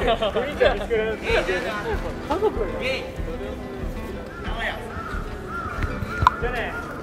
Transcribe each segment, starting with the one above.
じゃあね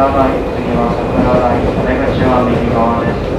桜い、次は桜台、出口は右側です。